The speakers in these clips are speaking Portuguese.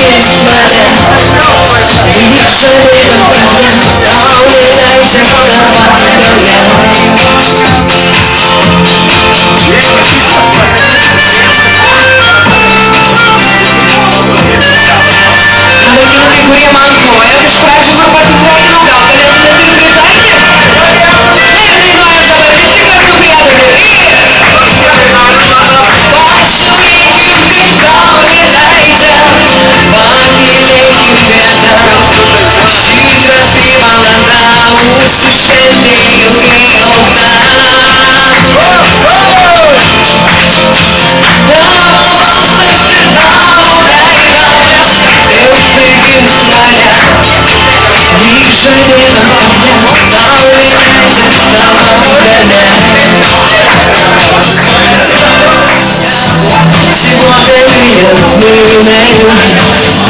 But we should have been down in 19 She wanted me to be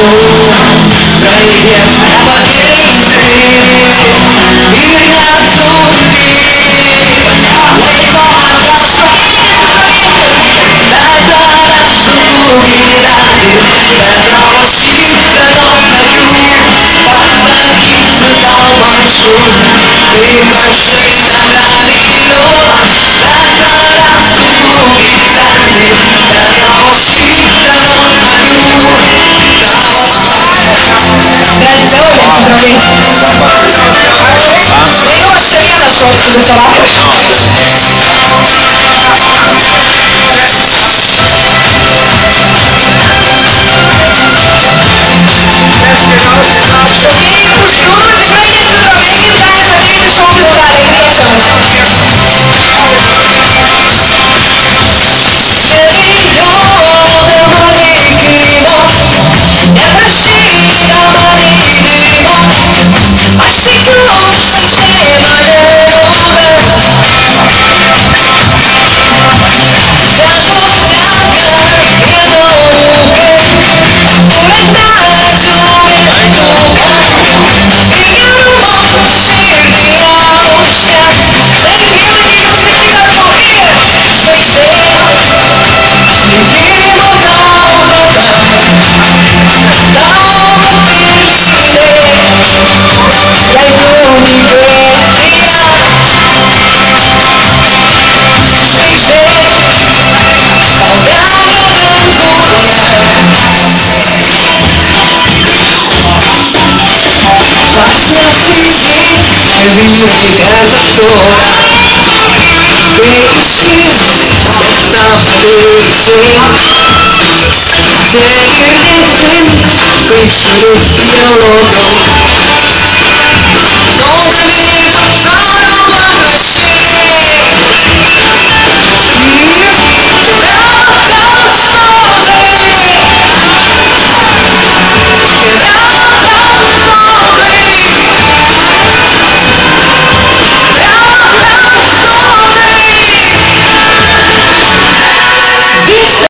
Проверь, обогрей aqui também. Nem eu achei na sua que falar. She भी नहीं कह सकते हो Don't let me